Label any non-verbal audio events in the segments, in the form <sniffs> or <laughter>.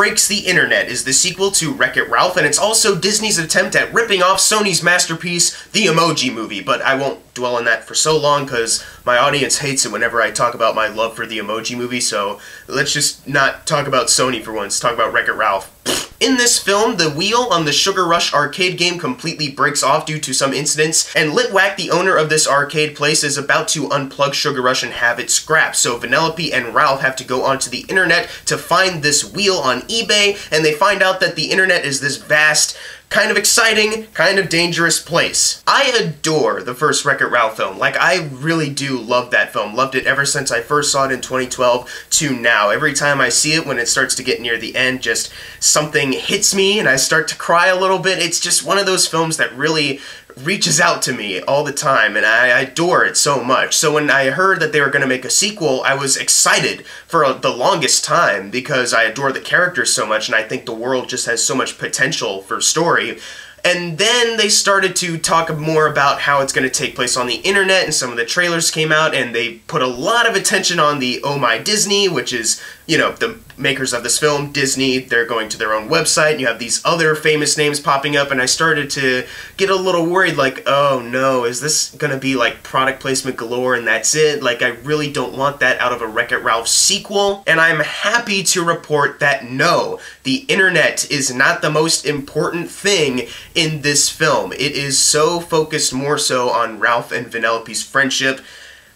Breaks the Internet is the sequel to Wreck-It Ralph, and it's also Disney's attempt at ripping off Sony's masterpiece, The Emoji Movie, but I won't dwell on that for so long because my audience hates it whenever I talk about my love for The Emoji Movie, so let's just not talk about Sony for once, talk about Wreck-It Ralph. <sniffs> In this film, the wheel on the Sugar Rush arcade game completely breaks off due to some incidents, and Litwack, the owner of this arcade place, is about to unplug Sugar Rush and have it scrapped. So Vanellope and Ralph have to go onto the internet to find this wheel on eBay, and they find out that the internet is this vast kind of exciting, kind of dangerous place. I adore the first Wreck-It Ralph film. Like, I really do love that film. Loved it ever since I first saw it in 2012 to now. Every time I see it, when it starts to get near the end, just something hits me and I start to cry a little bit. It's just one of those films that really reaches out to me all the time and I adore it so much. So when I heard that they were going to make a sequel, I was excited for the longest time because I adore the characters so much and I think the world just has so much potential for story. And then they started to talk more about how it's going to take place on the internet, and some of the trailers came out, and they put a lot of attention on the Oh My Disney, which is, you know, the makers of this film, Disney. They're going to their own website, and you have these other famous names popping up, and I started to get a little worried like, oh no, is this going to be like product placement galore and that's it? Like, I really don't want that out of a Wreck It Ralph sequel, and I'm happy to report that no, the internet is not the most important thing in this film. It is so focused more so on Ralph and Vanellope's friendship.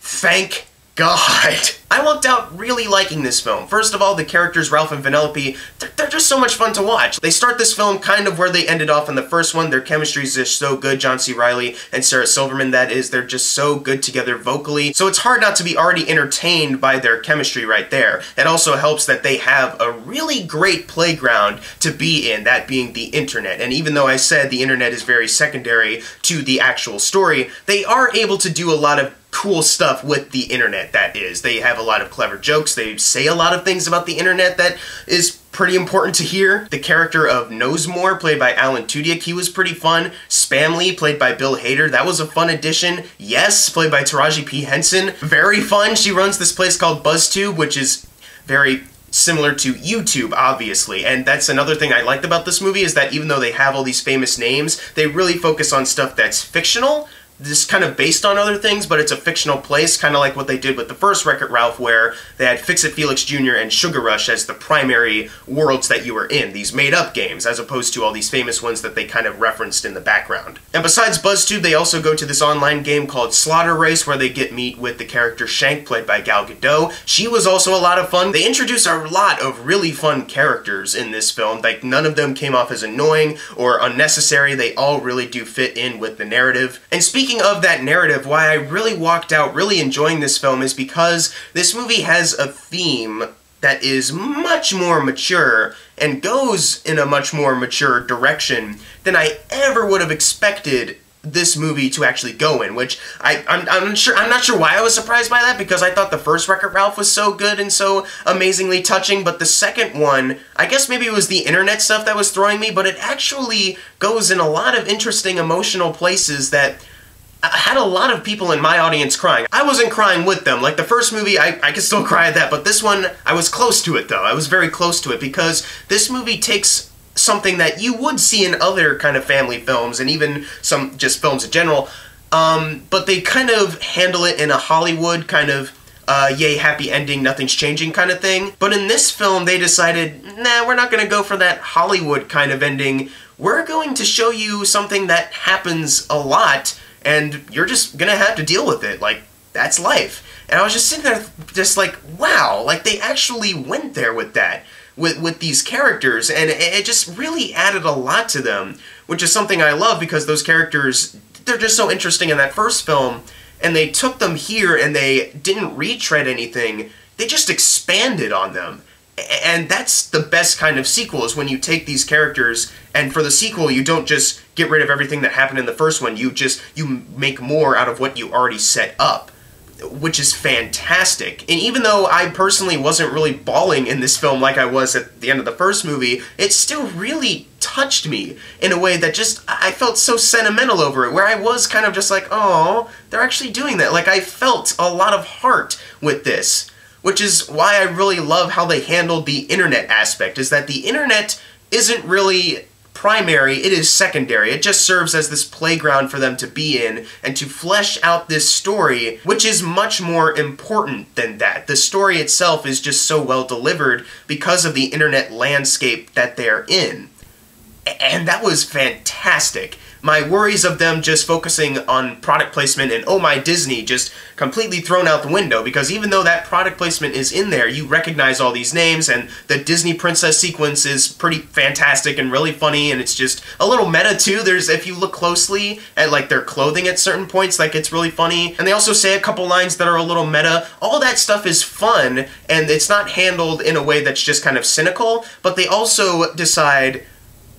Thank God. I walked out really liking this film. First of all, the characters Ralph and Vanellope, they're, they're, just so much fun to watch. They start this film kind of where they ended off in the first one. Their chemistry is just so good. John C. Reilly and Sarah Silverman, that is, they're just so good together vocally. So it's hard not to be already entertained by their chemistry right there. It also helps that they have a really great playground to be in, that being the internet. And even though I said the internet is very secondary to the actual story, they are able to do a lot of cool stuff with the internet, that is. They have a lot of clever jokes, they say a lot of things about the internet that is pretty important to hear. The character of Knowsmore, played by Alan Tudyk, he was pretty fun. Spamley, played by Bill Hader, that was a fun addition. Yesss, played by Taraji P. Henson, very fun. She runs this place called BuzzTube, which is very similar to YouTube, obviously. And that's another thing I liked about this movie is that even though they have all these famous names, they really focus on stuff that's fictional, this kind of based on other things, but it's a fictional place, kind of like what they did with the first Wreck-It Ralph, where they had Fix-It Felix Jr. and Sugar Rush as the primary worlds that you were in, these made-up games, as opposed to all these famous ones that they kind of referenced in the background. And besides BuzzTube, they also go to this online game called Slaughter Race, where they get meet with the character Shank, played by Gal Gadot. She was also a lot of fun. They introduce a lot of really fun characters in this film, like none of them came off as annoying or unnecessary, they all really do fit in with the narrative. And speaking Speaking of that narrative, why I really walked out really enjoying this film is because this movie has a theme that is much more mature and goes in a much more mature direction than I ever would have expected this movie to actually go in, which I, I'm, I'm sure I'm not sure why I was surprised by that because I thought the first Wreck-It Ralph was so good and so amazingly touching, but the second one, I guess maybe it was the internet stuff that was throwing me, but it actually goes in a lot of interesting emotional places that I had a lot of people in my audience crying. I wasn't crying with them. Like the first movie, I, I could still <laughs> cry at that, but this one, I was close to it though. I was very close to it because this movie takes something that you would see in other kind of family films and even some just films in general, um, but they kind of handle it in a Hollywood kind of uh, yay, happy ending, nothing's changing kind of thing. But in this film, they decided, nah, we're not gonna go for that Hollywood kind of ending. We're going to show you something that happens a lot and you're just gonna have to deal with it. Like, that's life. And I was just sitting there, just like, wow, like they actually went there with that, with, with these characters, and it, just really added a lot to them, which is something I love because those characters, they're just so interesting in that first film, and they took them here and they didn't retread anything, they just expanded on them and that's the best kind of sequel is when you take these characters and for the sequel you don't just get rid of everything that happened in the first one. You just you make more out of what you already set up which is fantastic. And even though i personally wasn't really bawling in this film like i was at the end of the first movie it still really touched me in a way that just i felt so sentimental over it where i was kind of just like oh they're actually doing that. Like i felt a lot of heart with this which is why I really love how they handled the internet aspect, is that the internet isn't really primary, it is secondary. It just serves as this playground for them to be in and to flesh out this story, which is much more important than that. The story itself is just so well delivered because of the internet landscape that they're in. And that was fantastic my worries of them just focusing on product placement and oh my Disney just completely thrown out the window because even though that product placement is in there, you recognize all these names and the Disney princess sequence is pretty fantastic and really funny and it's just a little meta too. There's if you look closely at like their clothing at certain points, like it's really funny. And they also say a couple lines that are a little meta. All that stuff is fun and it's not handled in a way that's just kind of cynical, but they also decide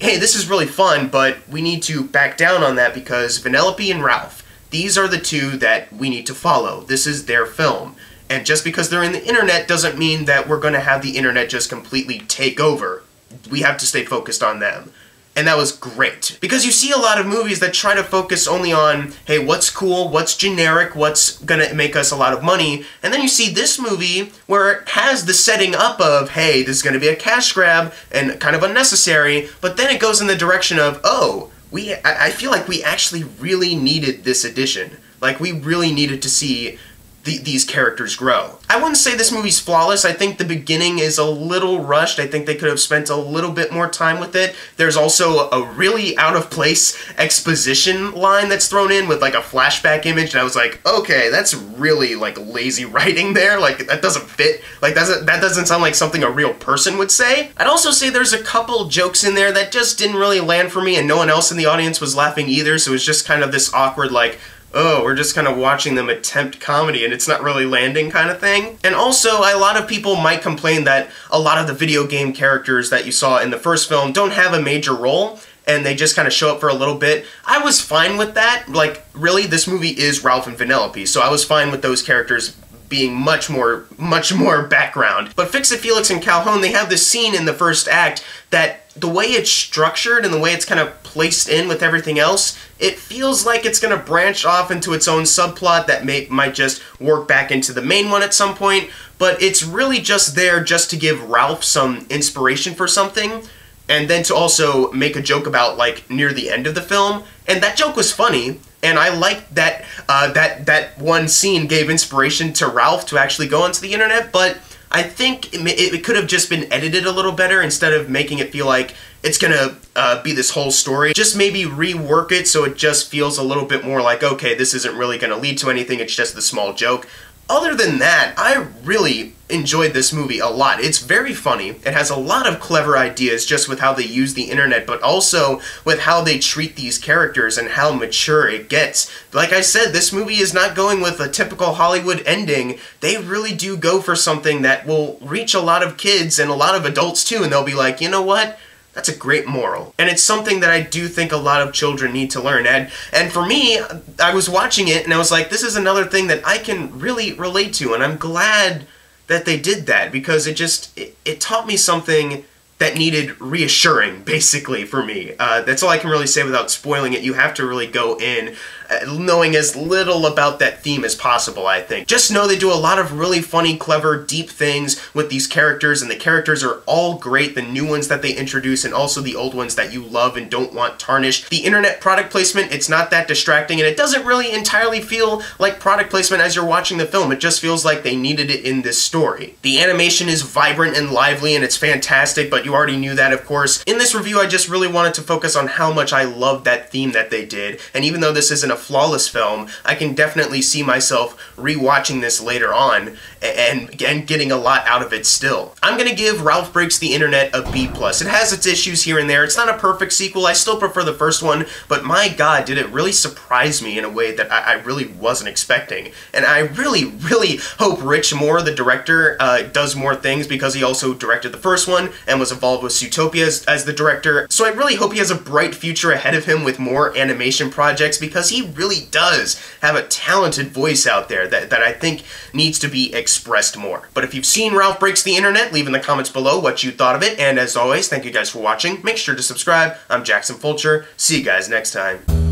hey, this is really fun, but we need to back down on that because Vanellope and Ralph, these are the two that we need to follow. This is their film. And just because they're in the internet doesn't mean that we're going to have the internet just completely take over. We have to stay focused on them and that was great. Because you see a lot of movies that try to focus only on, hey, what's cool, what's generic, what's gonna make us a lot of money, and then you see this movie where it has the setting up of, hey, this is gonna be a cash grab and kind of unnecessary, but then it goes in the direction of, oh, we, I, I feel like we actually really needed this addition. Like, we really needed to see the, these characters grow. I wouldn't say this movie's flawless. I think the beginning is a little rushed. I think they could have spent a little bit more time with it. There's also a really out of place exposition line that's thrown in with like a flashback image, and I was like, okay, that's really like lazy <laughs> writing there. Like that doesn't fit. Like doesn't that doesn't sound like something a real person would say. I'd also say there's a couple jokes in there that just didn't really land for me, and no one else in the audience was laughing either. So it was just kind of this awkward like oh, we're just kind of watching them attempt comedy and it's not really landing kind of thing. And also, a lot of people might complain that a lot of the video game characters that you saw in the first film don't have a major role and they just kind of show up for a little bit. I was fine with that. Like, really, this movie is Ralph and Vanellope, so I was fine with those characters being much more, much more background. But Fix-It Felix and Calhoun, they have this scene in the first act that the way it's structured and the way it's kind of placed in with everything else, it feels like it's going to branch off into its own subplot that may, might just work back into the main one at some point, but it's really just there just to give Ralph some inspiration for something, and then to also make a joke about, like, near the end of the film, and that joke was funny, and I liked that uh, that that one scene gave inspiration to Ralph to actually go onto the internet, but I think it, it, could have just been edited a little better instead of making it feel like it's gonna uh, be this whole story. Just maybe rework it so it just feels a little bit more like, okay, this isn't really gonna lead to anything, it's just the small joke. Other than that, I really enjoyed this movie a lot. It's very funny. It has a lot of clever ideas just with how they use the internet, but also with how they treat these characters and how mature it gets. Like I said, this movie is not going with a typical Hollywood ending. They really do go for something that will reach a lot of kids and a lot of adults too, and they'll be like, you know what? That's a great moral. And it's something that I do think a lot of children need to learn. And and for me, I was watching it and I was like, this is another thing that I can really relate to. And I'm glad that they did that because it just it, it taught me something that needed reassuring, basically, for me. Uh, that's all I can really say without spoiling it. You have to really go in Uh, knowing as little about that theme as possible, I think. Just know they do a lot of really funny, clever, deep things with these characters, and the characters are all great, the new ones that they introduce, and also the old ones that you love and don't want tarnished. The internet product placement, it's not that distracting, and it doesn't really entirely feel like product placement as you're watching the film. It just feels like they needed it in this story. The animation is vibrant and lively, and it's fantastic, but you already knew that, of course. In this review, I just really wanted to focus on how much I love that theme that they did, and even though this isn't a flawless film, I can definitely see myself rewatching this later on and, and getting a lot out of it still. I'm gonna give Ralph Breaks the Internet a B+. plus. It has its issues here and there. It's not a perfect sequel. I still prefer the first one, but my god, did it really surprise me in a way that I, I really wasn't expecting. And I really, really hope Rich Moore, the director, uh, does more things because he also directed the first one and was involved with Zootopia as, as the director. So I really hope he has a bright future ahead of him with more animation projects because really does have a talented voice out there that, that I think needs to be expressed more. But if you've seen Ralph Breaks the Internet, leave in the comments below what you thought of it. And as always, thank you guys for watching. Make sure to subscribe. I'm Jackson Fulcher. See you guys next time.